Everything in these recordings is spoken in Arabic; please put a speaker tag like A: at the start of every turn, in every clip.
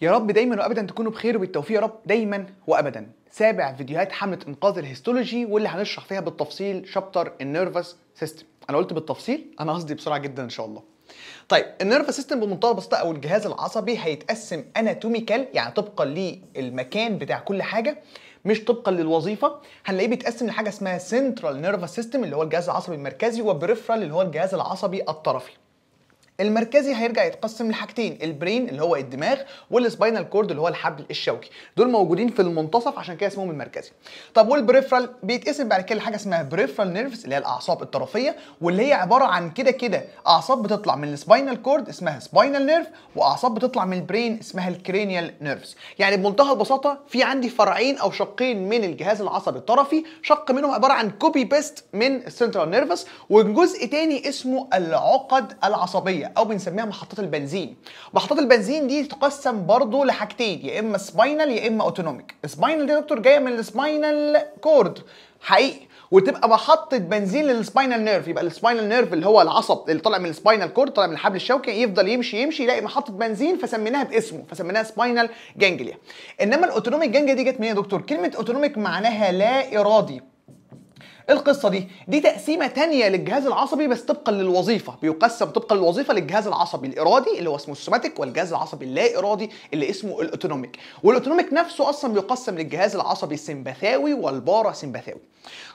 A: يا رب دايما وابدا تكونوا بخير وبالتوفيق يا رب دايما وابدا. سابع فيديوهات حملة إنقاذ ال histology واللي هنشرح فيها بالتفصيل chapter ال nervous system أنا قلت بالتفصيل أنا قصدي بسرعة جدا إن شاء الله. طيب ال nervous system بمنتهى البساطة أو الجهاز العصبي هيتقسم anatomical يعني طبقا للمكان بتاع كل حاجة. مش طبقا للوظيفة هنلاقيه بيتقسم لحاجة اسمها central nervous system اللي هو الجهاز العصبي المركزي و peripheral اللي هو الجهاز العصبي الطرفي. المركزي هيرجع يتقسم لحاجتين ال brain اللي هو الدماغ وال spinal cord اللي هو الحبل الشوكي. دول موجودين في المنتصف عشان كده اسمهم المركزي. طب وال peripheral بيتقسم بعد كده لحاجة اسمها peripheral nerves اللي هي الأعصاب الطرفية واللي هي عبارة عن كده كده أعصاب بتطلع من ال spinal cord اسمها spinal nerve وأعصاب بتطلع من ال brain اسمها ال cranial nerves يعني بمنتهى البساطة في عندي فرعين أو شقين من الجهاز العصبي الطرفي شق منهم عبارة عن copy paste من ال central nervous وجزء تاني اسمه العقد العصبية. أو بنسميها محطات البنزين. محطات البنزين دي تقسم برضو لحاجتين يا إما spinal يا إما autonomic spinal دي يا دكتور جاية من ال spinal cord حقيقي. وتبقى محطة بنزين لل spinal nerve يبقى ال spinal nerve اللي هو العصب اللي طالع من ال spinal cord طالع من الحبل الشوكي يفضل يمشي يمشي يلاقي محطة بنزين فسميناها باسمه فسميناها spinal ganglia إنما ال autonomic ganglia دي جت منين يا دكتور؟ كلمة autonomic معناها لا إرادي. القصة دي دي تقسيمة تانية للجهاز العصبي بس طبقا للوظيفة. بيقسم طبقا للوظيفة للجهاز العصبي الإرادي اللي هو اسمه ال somatic والجهاز العصبي اللا إرادي اللي اسمه ال autonomic. وال autonomic نفسه أصلا بيقسم للجهاز العصبي السمبثاوي والباراسمبثاوي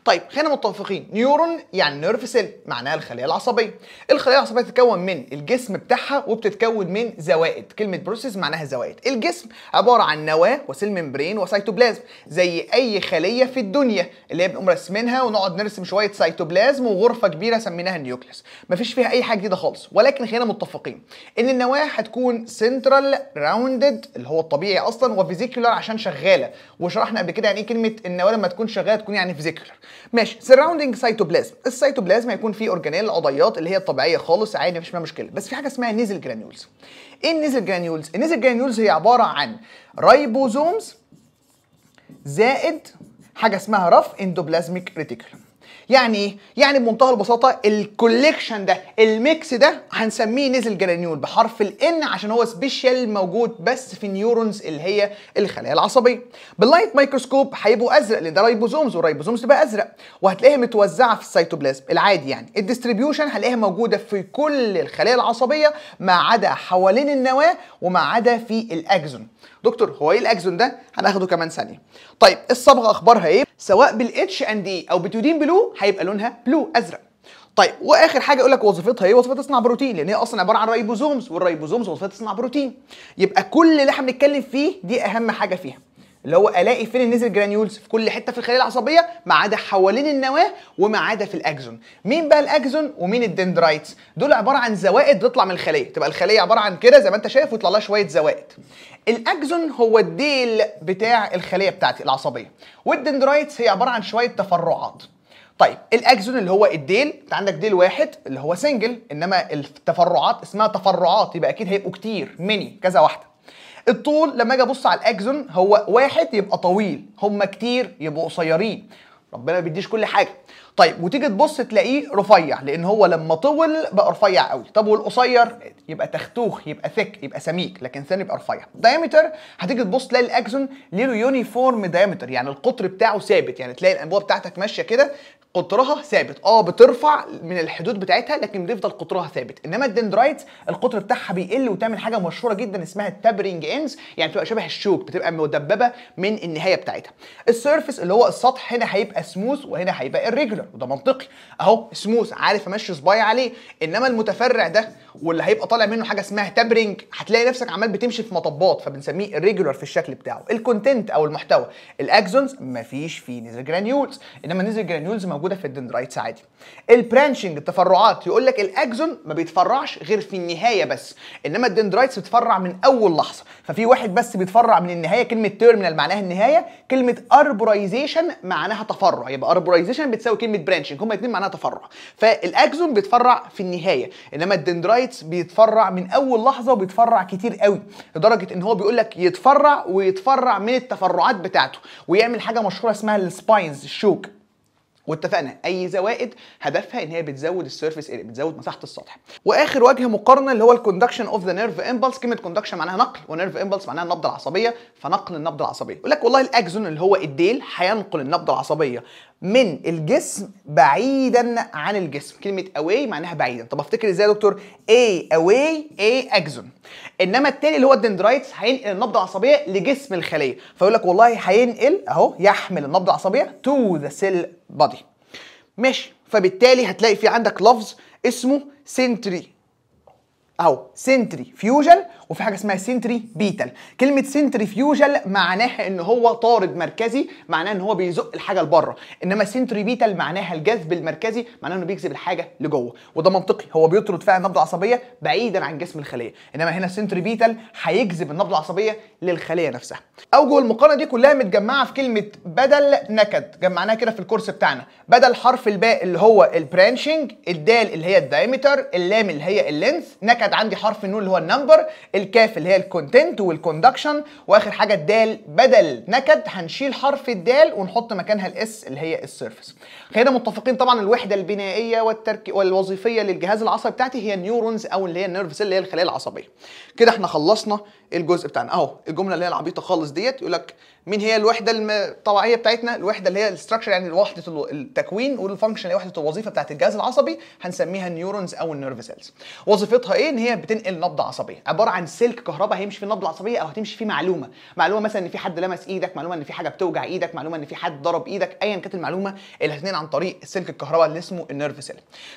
A: طيب خلينا متفقين. neuron يعني nerve cell معناها الخلية العصبية. الخلية العصبية بتتكون من الجسم بتاعها وبتتكون من زوائد. كلمة process معناها زوائد. الجسم عبارة عن نواة و cell membrane و cytoplasm زي أي خلية في الدنيا اللي هي بنقوم راسمينها ونقعد نرسم شوية سيتوبلازم وغرفة كبيرة سميناها ال nucleus. مفيش فيها أي حاجة جديدة خالص ولكن خلينا متفقين إن النواة هتكون central rounded اللي هو الطبيعي أصلا و vesicular عشان شغالة. وشرحنا قبل كده يعني إيه كلمة النواة لما تكون شغالة تكون يعني vesicular ماشي surrounding cytoplasm ال cytoplasm هيكون فيه organelle العضيات اللي هي الطبيعية خالص عادي مفيش فيها مشكلة. بس في حاجة اسمها Nissl granules إيه ال Nissl granules ال Nissl granules هي عبارة عن ribosomes زائد حاجة اسمها rough endoplasmic reticulum يعني إيه؟ يعني بمنتهى البساطة ال collection ده ال mix ده هنسميه Nissl granule بحرف ال N عشان هو special موجود بس في ال neurons اللي هي الخلايا العصبية. بال light microscope هيبقوا أزرق لأن ده ribosomes وال ribosomes تبقى أزرق وهتلاقيها متوزعة في السيتوبلازم العادي يعني. ال distribution هنلاقيها موجودة في كل الخلايا العصبية ما عدا حوالين النواة وما عدا في ال axon. دكتور هو إيه ال axon ده؟ هناخده كمان ثانية. طيب الصبغة أخبارها إيه؟ سواء بال H and E أو ب toluidine blue هيبقى لونها بلو أزرق. طيب وآخر حاجة يقول لك وظيفتها إيه؟ وظيفتها تصنع بروتين لأن هي أصلا عبارة عن ribosomes وال ribosomes وظيفتها تصنع بروتين. يبقى كل اللي إحنا بنتكلم فيه دي أهم حاجة فيها. اللي هو ألاقي فين ال Nissl granules؟ في كل حتة في الخلية العصبية ما عدا حوالين النواة وما عدا في ال axon. مين بقى ال axon ومين ال dendrites؟ دول عبارة عن زوائد بتطلع من الخلية. تبقى الخلية عبارة عن كده زي ما أنت شايف ويطلع لها شوية زوائد. ال axon هو الديل بتاع الخلية بتاعتي العصبية. وال dendrites هي عبارة عن شوية تفرعات. طيب ال axon اللي هو الديل أنت عندك ديل واحد اللي هو single إنما التفرعات اسمها تفرعات يبقى أكيد هيبقوا كتير many كذا واحدة. الطول لما أجي ابص على ال axon هو واحد يبقى طويل هم كتير يبقوا قصيرين. ربنا بيديش كل حاجة. طيب وتيجي تبص تلاقيه رفيع لأن هو لما طول بقى رفيع قوي. طب والقصير؟ يبقى تختوخ يبقى thick يبقى سميك لكن thin يبقى رفيع. diameter هتيجي تبص تلاقي ال axon له uniform diameter يعني القطر بتاعه ثابت. يعني تلاقي الأنبوبة بتاعتك ماشية كده قطرها ثابت. آه بترفع من الحدود بتاعتها لكن بيفضل قطرها ثابت. إنما ال dendrites القطر بتاعها بيقل وتعمل حاجة مشهورة جدا اسمها ال tapering ends يعني بتبقى شبه الشوك بتبقى مدببة من النهاية بتاعتها. ال surface اللي هو السطح هنا هيبقى سموث وهنا هيبقى وده منطقي. أهو سموث عارف أمشي صباعي عليه. إنما المتفرع ده واللي هيبقى طالع منه حاجة اسمها tapering هتلاقي نفسك عمال بتمشي في مطبات فبنسميه irregular في الشكل بتاعه. ال content أو المحتوى. ال axons مفيش فيه Nissl granules إنما Nissl granules موجودة في ال dendrites عادي. ال branching التفرعات يقول لك ال axon ما بيتفرعش غير في النهاية بس. إنما ال dendrites بتفرع من أول لحظة. ففي واحد بس بيتفرع من النهاية كلمة terminal معناها النهاية كلمة arborization معناها تفرع. يبقى arborization بتساوي كلمة branching هما الاثنين معناها تفرع. فال axon بيتفرع في النهاية إنما ال dendrites بيتفرع من أول لحظة وبيتفرع كتير قوي لدرجة إن هو بيقول لك يتفرع ويتفرع من التفرعات بتاعته ويعمل حاجة مشهورة اسمها ال spines الشوك. واتفقنا أي زوائد هدفها إن هي بتزود ال surface area بتزود مساحة السطح. وآخر وجه مقارنة اللي هو ال conduction of the nerve impulse كلمة conduction معناها نقل و nerve impulse معناها النبضة العصبية فنقل النبضة العصبية. يقول لك والله ال axon اللي هو الديل هينقل النبضة العصبية. من الجسم بعيدا عن الجسم. كلمة away معناها بعيدا. طب أفتكر إزاي يا دكتور؟ A away A axon إنما التاني اللي هو ال dendrites هينقل النبضه العصبية لجسم الخلية. فيقول لك والله هينقل أهو يحمل النبضه العصبية to the cell body ماشي. فبالتالي هتلاقي في عندك لفظ اسمه centri اهو centrifugal وفي حاجة اسمها centripetal كلمة centrifugal معناها إن هو طارد مركزي معناه إن هو بيزق الحاجة لبره. إنما centripetal معناها الجذب المركزي معناه إنه بيجذب الحاجة لجوه. وده منطقي. هو بيطرد فعلا النبضه العصبيه بعيدا عن جسم الخلية. إنما هنا centripetal هيجذب النبضة العصبية للخلية نفسها. اوجه المقارنة دي كلها متجمعة في كلمة بدل نكد جمعناها كده في الكورس بتاعنا. بدل حرف الباء اللي هو ال branching الدال اللي هي ال diameter اللام اللي هي ال length نكد عندي حرف النون اللي هو ال number الكاف اللي هي ال content وال conduction وآخر حاجة الدال بدل نكد هنشيل حرف الدال ونحط مكانها ال S اللي هي ال surface خلينا متفقين طبعا الوحدة البنائية والتركيبية والوظيفية للجهاز العصبي بتاعتي هي ال neurons أو اللي هي ال nerve cell اللي هي الخلايا العصبية. كده إحنا خلصنا الجزء بتاعنا. أهو الجملة اللي هي العبيطة خالص ديت يقول لك مين هي الوحدة الطبيعية بتاعتنا؟ الوحدة اللي هي ال structure يعني وحدة التكوين وال function اللي هي وحدة الوظيفة بتاعت الجهاز العصبي هنسميها ال neurons أو ال nerve cells وظيفتها إيه؟ إن هي بتنقل نبضة عصبية. عبارة عن سلك كهرباء هيمشي في النبضة العصبية أو هتمشي فيه معلومة. معلومة مثلا إن في حد لمس إيدك معلومة إن في حاجة بتوجع إيدك معلومة إن في حد ضرب إيدك ايا كانت المعلومة اللي هتنقل عن طريق سلك الكهرباء اللي اسمه ال nerve cell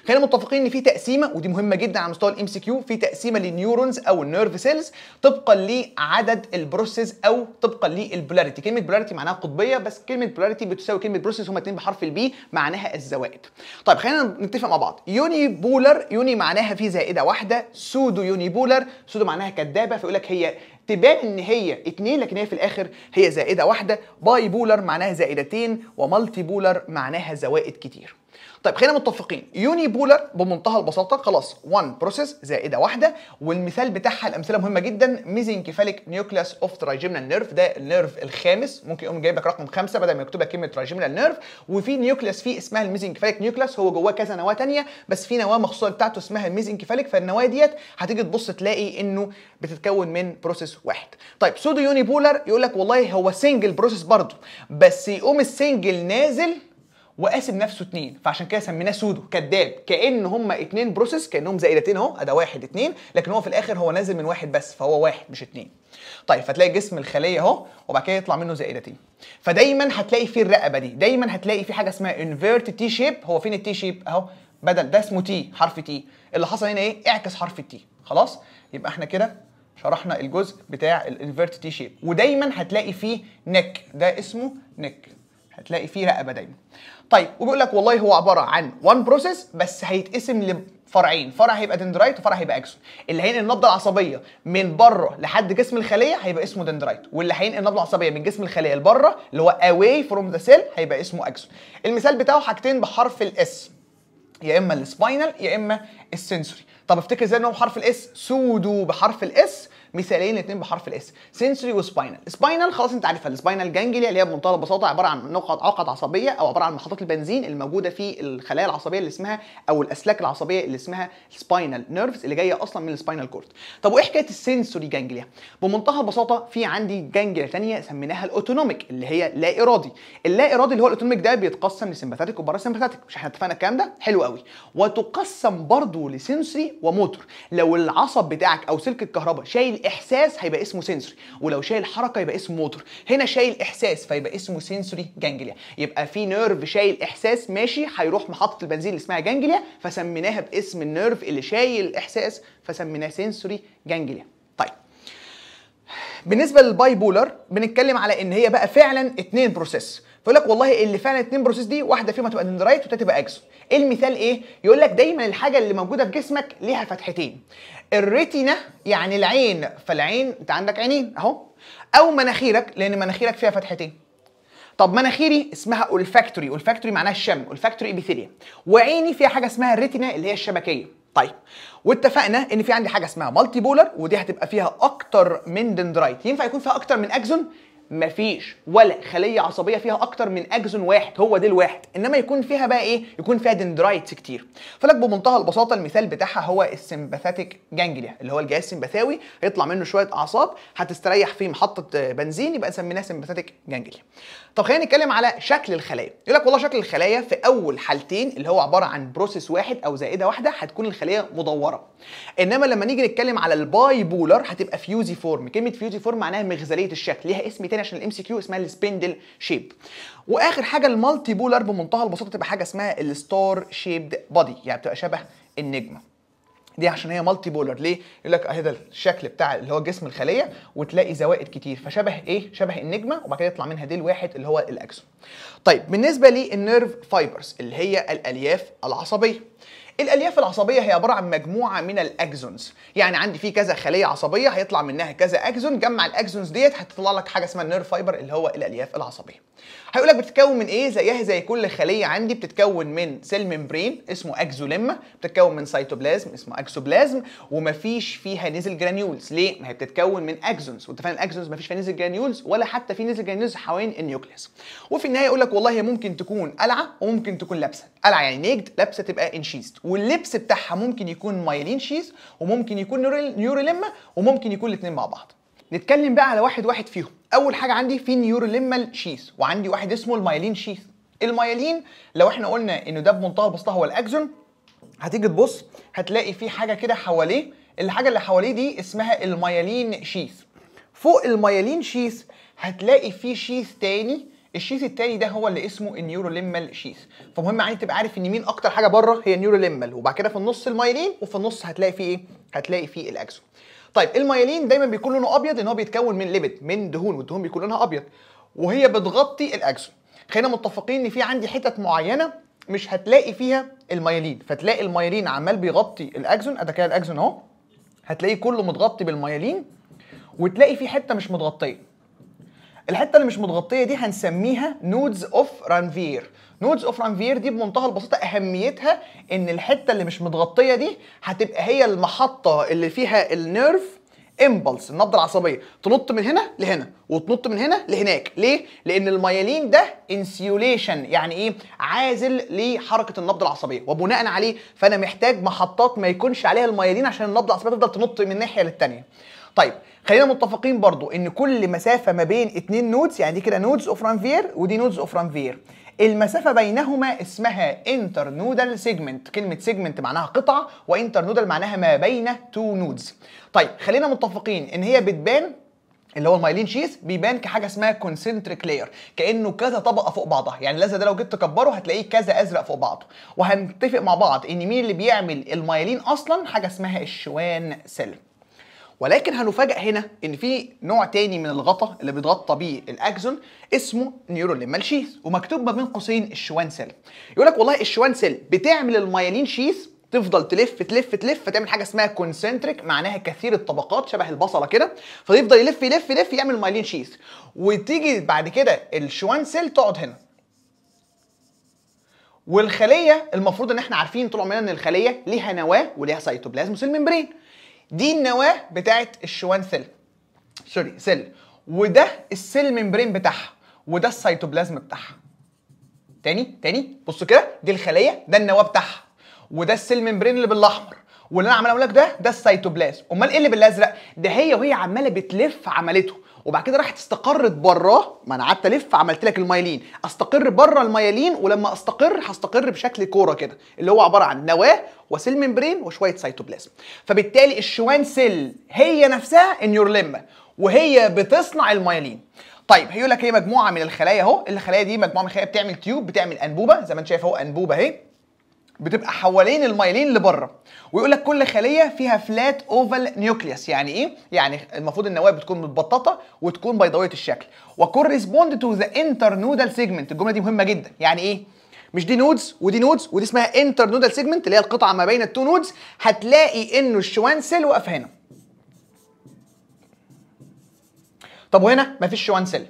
A: خلينا متفقين إن في تقسيمة ودي مهمة جدا على مستوى ال MCQ في تقسيمة لل neurons أو ال nerve cells طبقا لعدد ال process أو طبقا لل polarity كلمة polarity معناها قطبية بس كلمة polarity بتساوي كلمة process هما اتنين بحرف ال P معناها الزوائد. طيب خلينا نتفق مع بعض. unipolar uni معناها في زائدة واحدة. pseudounipolar pseudo معناها كدابة فيقول لك هي تبان إن هي اتنين لكن هي في الآخر هي زائدة واحدة. bipolar معناها زائدتين و multipolar معناها زوائد كتير. طيب خلينا متفقين. unipolar بمنتهى البساطة خلاص 1 process زائدة واحدة. والمثال بتاعها الأمثلة مهمة جدا mesencephalic nucleus of trigeminal nerve ده ال nerve الخامس. ممكن يقوم جايب لك رقم خمسة بدل ما يكتب لك كلمة trigeminal nerve وفي nucleus فيه اسمها ال mesencephalic nucleus هو جواه كذا نواة ثانية بس في نواة مخصوصة بتاعته اسمها ال mesencephalic فالنواة ديت هتيجي تبص تلاقي إنه بتتكون من process واحد. طيب pseudounipolar يقول لك والله هو single process برضه بس يقوم ال single نازل وقاسم نفسه اتنين فعشان كده سميناه pseudo كذاب كأن هما اتنين process كأنهم زائدتين اهو ادي واحد اتنين لكن هو في الآخر هو نازل من واحد بس فهو واحد مش اتنين. طيب فتلاقي جسم الخلية اهو وبعد كده يطلع منه زائدتين فدايما هتلاقي في الرقبة دي دايما هتلاقي في حاجة اسمها invert T shape هو فين ال T shape اهو بدل ده اسمه T حرف T اللي حصل هنا إيه؟ اعكس حرف ال T خلاص؟ يبقى إحنا كده شرحنا الجزء بتاع ال invert T shape ودايما هتلاقي فيه neck ده اسمه neck هتلاقي فيه رقبة دايما. طيب وبيقول لك والله هو عبارة عن one process بس هيتقسم لفرعين. فرع هيبقى dendrite وفرع هيبقى axon اللي هينقل النبضة العصبية من بره لحد جسم الخلية هيبقى اسمه dendrite واللي هينقل النبضة العصبية من جسم الخلية لبره اللي هو away from the cell هيبقى اسمه axon المثال بتاعه حاجتين بحرف ال S يا إما ال spinal يا إما ال sensory طب افتكر إزاي ان هو بحرف ال S pseudo بحرف ال S مثالين الاثنين بحرف ال S. sensory و spinal spinal خلاص أنت عارفها. ال spinal ganglia اللي هي بمنتهى البساطة عبارة عن نقط عقد عصبية أو عبارة عن محطات البنزين الموجودة في الخلايا العصبية اللي اسمها أو الأسلاك العصبية اللي اسمها spinal nerves اللي جاية أصلا من ال spinal cord طب وإيه حكاية ال sensory ganglia بمنتهى البساطة في عندي ganglia ثانية سميناها ال autonomic اللي هي لا إرادي. اللا إرادي اللي هو ال autonomic ده بيتقسم ل sympathetic و parasympathetic مش إحنا اتفقنا الكلام ده؟ حلو قوي وتقسم برضه ل sensory و motor لو العصب بتاعك أو سلك الكهرباء شايل إحساس هيبقى اسمه sensory ولو شايل حركة يبقى اسمه موتور هنا شايل إحساس فيبقى اسمه sensory ganglia يبقى في nerve شايل إحساس ماشي هيروح محطة البنزين اللي اسمها ganglia فسميناها باسم ال nerve اللي شايل الاحساس فسميناه sensory ganglia بالنسبة لل bipolar بنتكلم على إن هي بقى فعلا اتنين process. فيقول لك والله اللي فعلا اتنين process دي واحدة فيهم هتبقى dendrite والتانية تبقى axon المثال إيه؟ يقول لك دايما الحاجة اللي موجودة في جسمك ليها فتحتين. ال retina يعني العين فالعين أنت عندك عينين أهو. أو مناخيرك لأن مناخيرك فيها فتحتين. طب مناخيري اسمها olfactory olfactory معناها الشم olfactory epithelia وعيني فيها حاجة اسمها ال retina اللي هي الشبكية. طيب واتفقنا إن في عندي حاجة اسمها multipolar ودي هتبقى فيها أكتر من dendrite ينفع يكون فيها أكتر من axon مفيش ولا خلية عصبية فيها أكتر من axon واحد هو ده الواحد إنما يكون فيها بقى إيه؟ يكون فيها dendrites كتير. فلك بمنتهى البساطة المثال بتاعها هو ال sympathetic ganglia اللي هو الجهاز السمبثاوي هيطلع منه شوية أعصاب هتستريح في محطة بنزين يبقى سميناها sympathetic ganglia طب خلينا نتكلم على شكل الخلايا. يقول لك والله شكل الخلايا في أول حالتين اللي هو عبارة عن process واحد أو زائدة واحدة هتكون الخلية مدورة. إنما لما نيجي نتكلم على ال bipolar هتبقى fusiform كلمة fusiform معناها مغزليه الشكل ليها اسم تاني عشان ال MCQ اسمها ال spindle shape واخر حاجة ال multipolar بمنتهى البساطه تبقى حاجة اسمها ال star shaped body يعني بتبقى شبه النجمه دي عشان هي multipolar ليه؟ يقول لك اهي ده الشكل بتاع اللي هو جسم الخليه وتلاقي زوائد كتير فشبه إيه؟ شبه النجمه وبعد كده يطلع منها ديل واحد اللي هو ال axon. طيب بالنسبة لل nerve fibers اللي هي الألياف العصبية. الألياف العصبية هي عبارة عن مجموعة من ال axons يعني عندي في كذا خلية عصبية هيطلع منها كذا axon جمع ال axons ديت هتطلع لك حاجة اسمها ال nerve fiber اللي هو الألياف العصبية. هيقول لك بتتكون من إيه؟ زيها زي كل خلية عندي بتتكون من cell membrane اسمه axolemma بتتكون من سيتوبلازم اسمه axoplasm ومفيش فيها Nissl granules ليه؟ ما هي بتتكون من axons وأنت فاهم ال axons مفيش فيها Nissl granules ولا حتى في Nissl granules حوالين ال nucleus وفي النهاية يقول لك والله هي ممكن تكون قالعة وممكن تكون لابسه قالعة يعني naked لابسه تبقى ensheathed واللبس بتاعها ممكن يكون myelin sheath وممكن يكون neurolemma وممكن يكون الاثنين مع بعض. نتكلم بقى على واحد واحد فيهم. أول حاجة عندي في neurolemmal sheath وعندي واحد اسمه ال myelin sheath ال myelin لو إحنا قلنا إنه ده بمنتهى البساطة هو ال axon هتيجي تبص هتلاقي في حاجة كده حواليه. الحاجة اللي حواليه دي اسمها ال myelin sheath فوق ال myelin sheath هتلاقي في sheath تاني ال sheath التاني ده هو اللي اسمه ال neurolemmal sheath فمهم عندي تبقى عارف ان مين أكتر حاجة بره؟ هي ال neurolemmal. وبعد كده في النص المايلين وفي النص هتلاقي فيه إيه؟ هتلاقي فيه ال axon طيب المايلين دايما بيكون لونه أبيض لأن هو بيتكون من lipid من دهون والدهون بيكون لونها أبيض. وهي بتغطي ال axon خلينا متفقين إن في عندي حتت معينة مش هتلاقي فيها المايلين. فتلاقي المايلين عمال بيغطي ال axon. أدي كده ال axon أهو. هتلاقيه كله متغطي بالمايلين. وتلاقي في حتة مش متغطية. الحتة اللي مش متغطية دي هنسميها nodes of Ranvier. nodes of Ranvier دي بمنتهى البساطة أهميتها إن الحتة اللي مش متغطية دي هتبقى هي المحطة اللي فيها ال nerve impulse النبضة العصبية. تنط من هنا لهنا وتنط من هنا لهناك. ليه؟ لأن الميالين ده insulation يعني إيه؟ عازل لحركة النبضة العصبية. وبناء عليه فأنا محتاج محطات ما يكونش عليها الميالين عشان النبضة العصبية تفضل تنط من ناحية للتانية. طيب خلينا متفقين برضو إن كل مسافة ما بين اتنين nodes يعني دي كده nodes of Ranvier ودي nodes of Ranvier المسافة بينهما اسمها internodal segment كلمة segment معناها قطعة و internodal معناها ما بين تو nodes. طيب خلينا متفقين إن هي بتبان اللي هو ال myelin sheath بيبان كحاجة اسمها concentric layer كأنه كذا طبقة فوق بعضها. يعني الازرق ده لو جيت تكبره هتلاقيه كذا أزرق فوق بعضه. وهنتفق مع بعض إن مين اللي بيعمل المايلين أصلا؟ حاجة اسمها ال Schwann cell. ولكن هنفاجئ هنا إن في نوع تاني من الغطاء اللي بيتغطى بيه ال axon اسمه neurolemmal sheath ومكتوب ما بين قوسين ال Schwann cell. يقول لك والله ال Schwann cell بتعمل ال myelin sheath تفضل تلف تلف تلف فتعمل حاجة اسمها concentric معناها كثير الطبقات شبه البصلة كده فيفضل يلف يلف يلف يعمل myelin sheath وتيجي بعد كده ال Schwann cell تقعد هنا. والخلية المفروض إن إحنا عارفين طول عمرنا إن الخلية ليها نواة وليها cytoplasm و cell دي النواه بتاعت ال Schwann cell. sorry cell. وده ال cell membrane بتاعها وده السيتوبلازم بتاعها. تاني تاني بصوا كده دي الخلية ده النواه بتاعها. وده ال cell membrane اللي بالأحمر. واللي أنا عمال أقول لك ده ده السيتوبلازم. أمال إيه اللي بالأزرق؟ ده هي وهي عمالة بتلف عملته. وبعد كده راحت استقرت براه ما أنا قعدت الف عملت لك المايلين. استقر بره المايلين ولما استقر هستقر بشكل كورة كده اللي هو عبارة عن نواة و cell membrane وشوية سيتوبلازم. فبالتالي ال Schwann cell هي نفسها ال neurolemma وهي بتصنع المايلين. طيب هيقول لك هي مجموعة من الخلايا أهو. الخلايا دي مجموعة من الخلايا بتعمل tube بتعمل أنبوبة. زي ما أنت شايف أهو أنبوبة أهي. بتبقى حوالين المايلين اللي بره ويقول لك كل خلية فيها flat oval nucleus يعني إيه؟ يعني المفروض النواه بتكون متبططة وتكون بيضاويه الشكل. و correspond to the internodal segment الجملة دي مهمة جدا. يعني إيه؟ مش دي nodes ودي nodes ودي اسمها internodal segment اللي هي القطعة ما بين ال two nodes هتلاقي إنه ال Schwann cell واقف هنا. طب وهنا؟ مفيش Schwann cell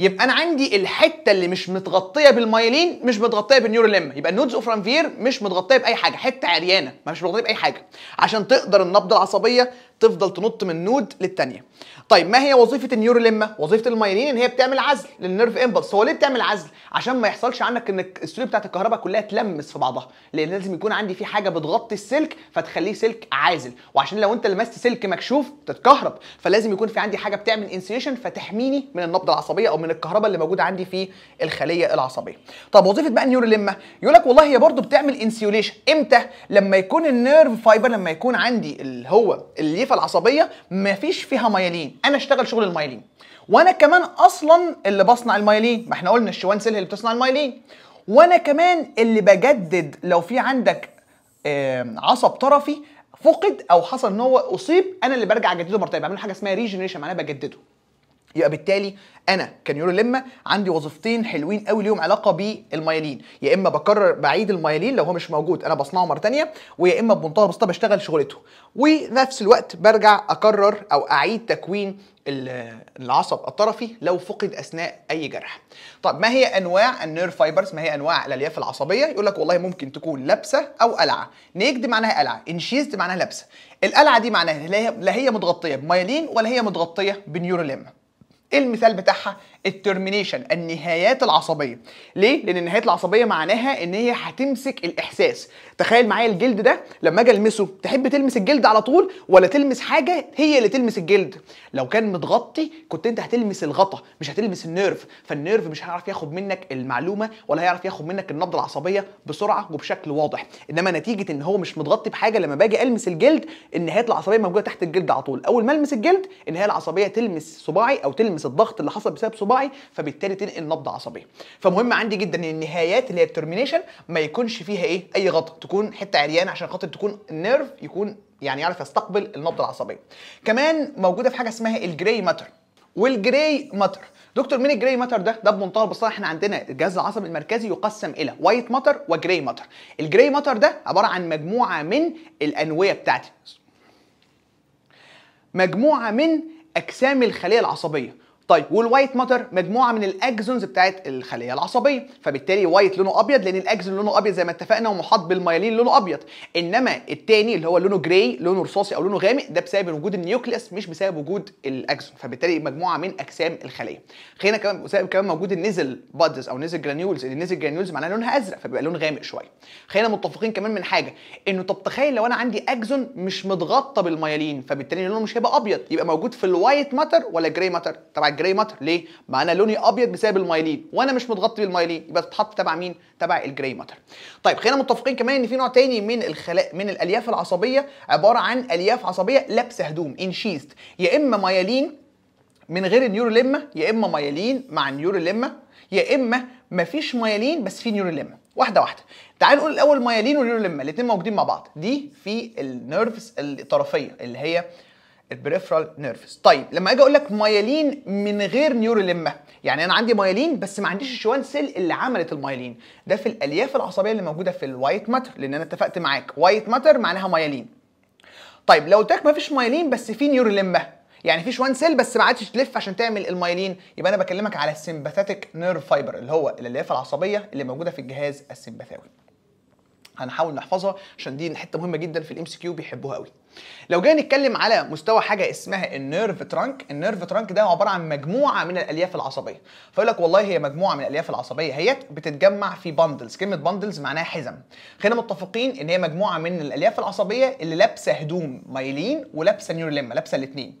A: يبقى أنا عندي الحتة اللي مش متغطية بالمايلين مش متغطية بال neurolemma يبقى ال nodes of Ranvier مش متغطية بأي حاجة حتة عريانة مش متغطية بأي حاجة. عشان تقدر النبضة العصبية تفضل تنط من node للتانية. طيب ما هي وظيفة ال neurolemma وظيفة المايلين إن هي بتعمل عزل لل nerve impulse. هو ليه بتعمل عزل؟ عشان ما يحصلش عندك ان السلوك بتاعت الكهرباء كلها تلمس في بعضها لأن لازم يكون عندي في حاجة بتغطي السلك فتخليه سلك عازل. وعشان لو أنت لمست سلك مكشوف تتكهرب فلازم يكون في عندي حاجة بتعمل insulation فتحميني من النبضة العصبية أو من الكهرباء اللي موجودة عندي في الخلية العصبية. طب وظيفة بقى ال neurolemma يقول لك والله هي برضو بتعمل insulation إمتى؟ لما يكون ال nerve fiber لما يكون عندي اللي هو الليفه العصبية مفيش فيها مايلين أنا أشتغل شغل المايلين وأنا كمان أصلا اللي بصنع المايلين ما إحنا قلنا ال Schwann cell اللي بتصنع المايلين وأنا كمان اللي بجدد لو في عندك عصب طرفي فقد أو حصل إن هو أصيب أنا اللي برجع أجدده مرتين. بعمل حاجة اسمها regeneration معناها بجدده. يبقى بالتالي أنا ك neurolemma عندي وظيفتين حلوين قوي ليهم علاقة بالمايلين يا إما بكرر بعيد المايلين لو هو مش موجود أنا بصنعه مرة تانية ويا إما بمنتهى البساطة بشتغل شغلته ونفس الوقت برجع اكرر أو أعيد تكوين ال- العصب الطرفي لو فقد أثناء أي جرح. طب ما هي أنواع ال nerve fibers؟ ما هي أنواع الألياف العصبية؟ يقول لك والله ممكن تكون لابسه أو قالعة. naked معناها قالعة، ensheathed معناها لابسه. القالعة دي معناها لا هي- متغطية بمايلين ولا هي متغطية ب neurolemma. إيه المثال بتاعها؟ ال termination النهايات العصبية. ليه؟ لأن النهايات العصبية معناها إن هي هتمسك الإحساس. تخيل معايا الجلد ده لما أجي ألمسه تحب تلمس الجلد على طول ولا تلمس حاجة هي اللي تلمس الجلد؟ لو كان متغطي كنت أنت هتلمس الغطا مش هتلمس ال nerve. فال nerve مش هيعرف ياخد منك المعلومة ولا هيعرف ياخد منك النبضة العصبية بسرعة وبشكل واضح. إنما نتيجة إن هو مش متغطي بحاجة لما باجي ألمس الجلد النهايات العصبية موجودة تحت الجلد على طول. أول ما ألمس الجلد النهاية العصبية تلمس صباعي أو تلمس الضغط اللي حصل بسبب صباعي فبالتالي تنقل نبضه عصبيه فمهم عندي جدا إن النهايات اللي هي ال termination ما يكونش فيها إيه؟ أي غطا. تكون حتة عريانة عشان خاطر تكون ال nerve يكون يعني يعرف يستقبل النبضه العصبيه كمان موجودة في حاجة اسمها ال gray matter وال gray matter دكتور مين ال gray matter ده؟ ده بمنتهى البساطة إحنا عندنا الجهاز العصبي المركزي يقسم إلى white matter و gray matter ال gray matter ده عبارة عن مجموعة من الأنوية بتاعتي. مجموعة من أجسام الخلية العصبية. طيب وال white matter مجموعة من ال axons بتاعت الخلية العصبية. فبالتالي white لونه أبيض لأن ال axon لونه أبيض زي ما اتفقنا ومحاط بالميالين لونه أبيض. إنما التاني اللي هو لونه gray لونه رصاصي أو لونه غامق ده بسبب وجود ال nucleus مش بسبب وجود ال axon فبالتالي مجموعة من أجسام الخلية. خلينا كمان بسبب كمان موجود ال Nissl bodies أو Nissl granules ال Nissl granules معناها لونها أزرق فبيبقى لون غامق شوية. خلينا متفقين كمان من حاجة إنه طب تخيل لو أنا عندي axon مش متغطى بالميالين فبالتالي لونه مش هيبقى أبيض يبقى موجود في ال white matter ولا gray matter تبع ال gray matter ليه؟ ما أنا لوني أبيض بسبب الميالين وأنا مش متغطي بالميالين يبقى تتحط تبع مين؟ تبع ال gray matter طيب خلينا متفقين كمان إن في نوع تاني من الخلايا من الألياف العصبية عبارة عن ألياف عصبية لابسه هدوم ensheathed يا إما ميالين من غير ال neurolemma يا إما ميالين مع ال neurolemma يا إما مفيش ميالين بس في neurolemma واحدة واحدة. تعال نقول الأول myelin و neurolemma الاثنين موجودين مع بعض. دي في ال nerves الطرفية اللي هي ال peripheral nerves طيب لما أجي أقول لك ميالين من غير neurolemma يعني أنا عندي ميالين بس ما عنديش ال Schwann cell اللي عملت الميالين. ده في الألياف العصبية اللي موجودة في ال white matter لأن أنا اتفقت معاك. white matter معناها ميالين. طيب لو قلت لك ما فيش ميالين بس في neurolemma يعني في Schwann cell بس ما قعدتش تلف عشان تعمل الميالين يبقى أنا بكلمك على ال sympathetic nerve fiber اللي هو الألياف العصبية اللي موجودة في الجهاز السمباثاوي هنحاول نحفظها عشان دي حتة مهمة جدا في ال MCQ بيحبوها قوي. لو جينا نتكلم على مستوى حاجة اسمها ال nerve trunk ال nerve trunk ده عبارة عن مجموعة من الألياف العصبية. فيقول لك والله هي مجموعة من الألياف العصبية هيت بتتجمع في bundles كلمة bundles معناها حزم. خلينا متفقين إن هي مجموعة من الألياف العصبية اللي لابسة هدوم مايلين ولابسة neurolemma لابسة الاثنين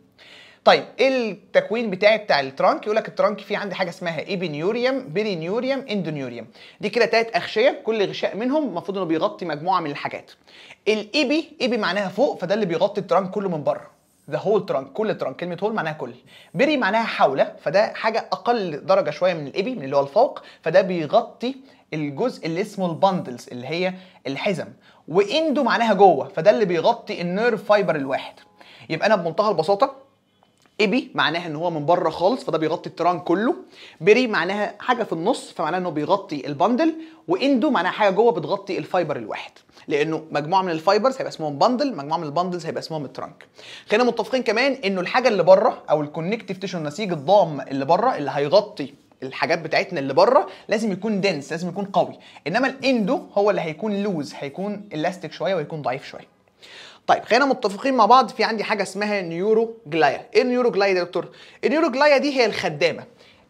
A: طيب إيه التكوين بتاعي بتاع ال trunk؟ يقول لك ال trunk فيه عندي حاجة اسمها epineurium perineurium endoneurium. دي كده تلات أغشية كل غشاء منهم المفروض إنه بيغطي مجموعة من الحاجات. ال epi epi معناها فوق فده اللي بيغطي ال trunk كله من بره. the whole trunk كل trunk كلمة whole معناها كل. peri معناها حولة فده حاجة أقل درجة شوية من ال epi من اللي هو الفوق فده بيغطي الجزء اللي اسمه ال bundles اللي هي الحزم. و endo معناها جوه فده اللي بيغطي ال nerve fiber الواحد. يبقى أنا بمنتهى البساطة epi معناها إن هو من بره خالص فده بيغطي ال trunk كله. peri معناها حاجة في النص فمعناها إنه بيغطي ال bundle. و endo معناها حاجة جوه بتغطي ال fiber الواحد. لأنه مجموعة من ال fibers هيبقى اسمهم bundle مجموعة من ال bundles هيبقى اسمهم ال trunk. خلينا متفقين كمان إنه الحاجة اللي بره أو ال connective tissue النسيج الضام اللي بره اللي هيغطي الحاجات بتاعتنا اللي بره لازم يكون dense لازم يكون قوي. إنما ال endo هو اللي هيكون loose هيكون الاستيك شوية ويكون ضعيف شوية. طيب خلينا متفقين مع بعض. في عندي حاجة اسمها neuroglia. إيه ال neuroglia دي يا دكتور؟ ال neuroglia دي هي الخدامة.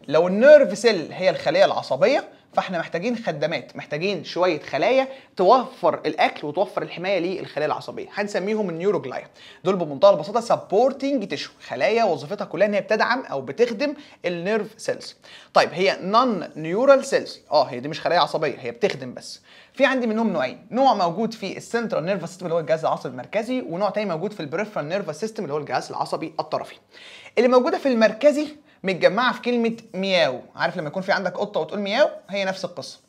A: لو ال nerve cell هي الخلية العصبية فاحنا محتاجين خدامات محتاجين شوية خلايا توفر الأكل وتوفر الحماية للخلايا العصبية. هنسميهم ال neuroglia دول بمنتهى البساطة supporting tissue خلايا وظيفتها كلها إن هي بتدعم أو بتخدم ال nerve cells طيب هي non-neural cells آه هي دي مش خلايا عصبية هي بتخدم بس. في عندي منهم نوعين. نوع موجود في ال central nervous system اللي هو الجهاز العصبي المركزي ونوع تاني موجود في ال peripheral nervous system اللي هو الجهاز العصبي الطرفي. اللي موجودة في المركزي متجمعة في كلمة مياو. عارف لما يكون في عندك قطة وتقول مياو؟ هي نفس القصة.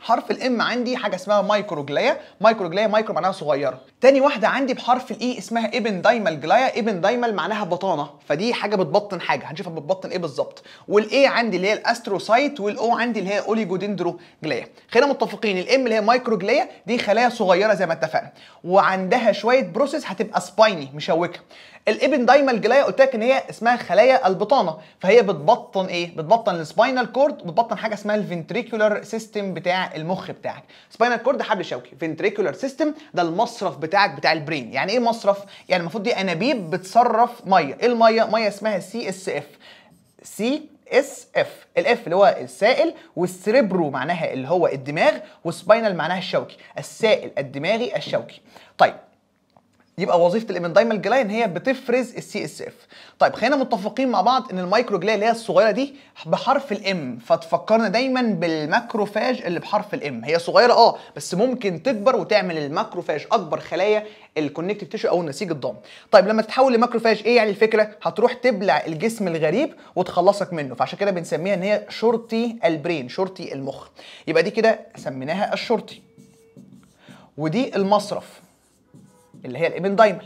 A: حرف ال M عندي حاجة اسمها microglia microglia micro معناها صغيرة. تاني واحدة عندي بحرف ال E اسمها ependymal glia ependymal معناها بطانة. فدي حاجة بتبطن حاجة. هنشوفها بتبطن إيه بالظبط. وال A عندي اللي هي ال astrocyte وال O عندي اللي هي oligodendro glia خلينا متفقين ال M اللي هي microglia دي خلايا صغيرة زي ما اتفقنا. وعندها شوية process هتبقى spiny مشوكه ال ependymal glia قلت لك إن هي اسمها خلايا البطانة. فهي بتبطن إيه؟ بتبطن ال spinal cord وبتبطن حاجة اسمها ال ventricular system بتاع المخ بتاعك. spinal cord حبل شوكي. ventricular system ده المصرف بتاعك بتاع ال brain يعني إيه مصرف؟ يعني المفروض دي أنابيب بتصرف مية. إيه المية؟ مية اسمها CSF CSF ال F اللي هو السائل وال cerebro معناها اللي هو الدماغ وال spinal معناها الشوكي. السائل الدماغي الشوكي. طيب يبقى وظيفة ال ependymal glia ان هي بتفرز ال CSF طيب خلينا متفقين مع بعض إن ال microglia اللي هي الصغيرة دي بحرف ال M فتفكرنا دايما بال macrophage اللي بحرف ال M هي صغيرة آه بس ممكن تكبر وتعمل ال macrophage أكبر خلايا ال connective tissue أو النسيج الضام طيب لما تتحول ل macrophage إيه يعني الفكرة؟ هتروح تبلع الجسم الغريب وتخلصك منه. فعشان كده بنسميها إن هي شرطي ال brain شرطي المخ. يبقى دي كده سميناها الشرطي ودي المصرف. اللي هي ال ependymal.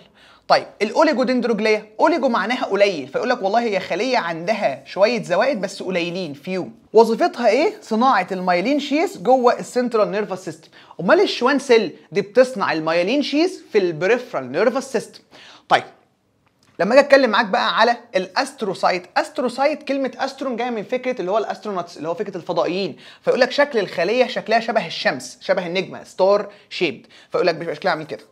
A: طيب ال oligodendroglia oligo معناها قليل فيقول لك والله هي خلية عندها شوية زوائد بس قليلين few وظيفتها إيه؟ صناعة ال myelin sheath جوه ال central nervous system أمال ال Schwann cell دي بتصنع ال myelin sheath في ال peripheral nervous system طيب لما أجي أتكلم معاك بقى على ال astrocyte astrocyte كلمة astron جاية من فكرة اللي هو ال astronauts اللي هو فكرة الفضائيين. فيقول لك شكل الخلية شكلها شبه الشمس شبه النجمة star shaped فيقول لك بيبقى شكلها عامل كده.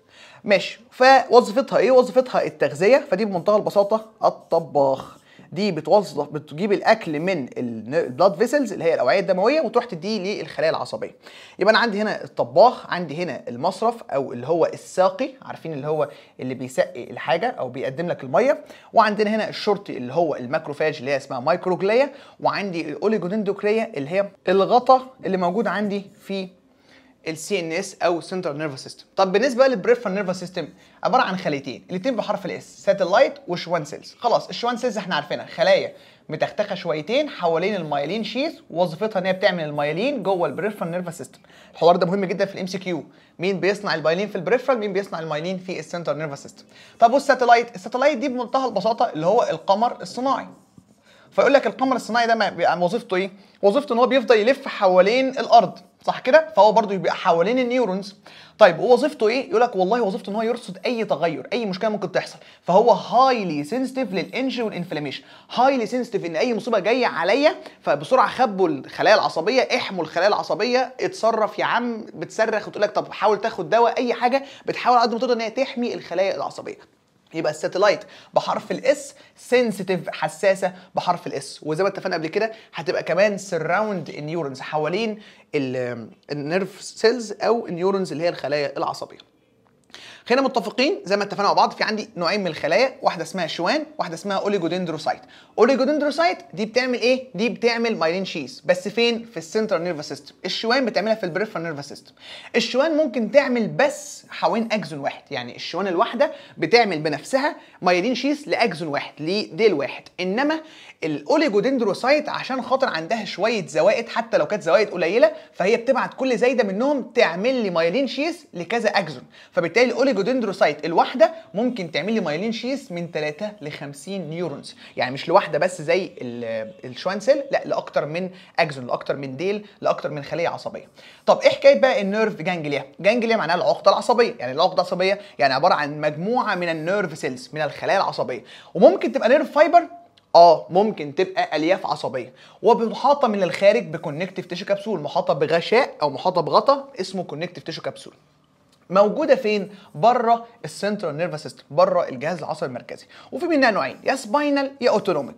A: ماشي. فوظيفتها إيه؟ وظيفتها التغذية. فدي بمنتهى البساطة الطباخ. دي بتوظف بتجيب الأكل من ال blood vessels اللي هي الأوعية الدموية وتروح تديه للخلايا العصبية. يبقى أنا عندي هنا الطباخ عندي هنا المصرف أو اللي هو الساقي. عارفين اللي هو اللي بيسقي الحاجة أو بيقدم لك المية. وعندنا هنا الشرطي اللي هو ال macrophage اللي هي اسمها microglia. وعندي ال oligodendroglia اللي هي الغطا اللي موجود عندي في ال CNS أو central nervous system طب بالنسبة لل peripheral nervous system عبارة عن خليتين الاثنين بحرف ال S satellite و Schwann cells خلاص ال Schwann cells إحنا عارفينها. خلايا متختخة شويتين حوالين ال myelin sheath وظيفتها إن هي بتعمل المايلين جوه ال peripheral nervous system الحوار ده مهم جدا في ال MCQ مين بيصنع المايلين في ال peripheral مين بيصنع المايلين في ال central nervous system طب وال satellite ال satellite دي بمنتهى البساطة اللي هو القمر الصناعي. فيقول لك القمر الصناعي ده بيبقى وظيفته إيه؟ وظيفته إن هو بيفضل يلف حوالين الأرض. صح كده؟ فهو برضو يبقى حوالين ال neurons. طيب ووظيفته إيه؟ يقول لك والله وظيفته إن هو يرصد أي تغير أي مشكلة ممكن تحصل. فهو highly sensitive لل injury وال inflammation highly sensitive إن أي مصيبة جاية عليا فبسرعة خبوا الخلايا العصبية احموا الخلايا العصبية اتصرف يا عم بتصرخ وتقول لك طب حاول تاخد دواء أي حاجة بتحاول على قد ما تقدر إن هي تحمي الخلايا العصبية. يبقى ال satellite بحرف ال S sensitive حساسة بحرف ال S وزي ما اتفقنا قبل كده هتبقى كمان surround ال neurons حوالين ال nerve cells أو ال neurons اللي هي الخلايا العصبية. خلينا متفقين زي ما اتفقنا مع بعض في عندي نوعين من الخلايا واحدة اسمها Schwann واحدة اسمها oligodendrocyte oligodendrocyte دي بتعمل إيه؟ دي بتعمل myelin sheath. بس فين؟ في ال central nervous system ال Schwann بتعملها في ال peripheral nervous system ال Schwann ممكن تعمل بس حوالين axon واحد. يعني ال Schwann الواحدة بتعمل بنفسها myelin sheath ل axon واحد لديل واحد. إنما ال oligodendrocyte عشان خاطر عندها شوية زوائد حتى لو كانت زوائد قليلة فهي بتبعت كل زايدة منهم تعمل لي myelin sheath لكذا axon فبالتالي ال oligodendrocyte الواحدة ممكن تعمل لي myelin sheath من 3 ل 50 neurons. يعني مش لواحده بس زي ال Schwann cell لا لأكتر من axon لأكتر من ديل لأكتر من خلية عصبية. طب إيه حكاية بقى ال nerve ganglia؟ ganglia معناها العقدة العصبية. يعني العقدة العصبية يعني عبارة عن مجموعة من ال nerve cells من الخلايا العصبية. وممكن تبقى nerve fiber؟ آه ممكن تبقى ألياف عصبية. ومحاطة من الخارج ب connective tissue capsule محاطة بغشاء أو محاطة بغطاء اسمه connective tissue capsule موجودة فين؟ بره ال central nervous system بره الجهاز العصبي المركزي. وفي منها نوعين يا سباينال يا اوتونوميك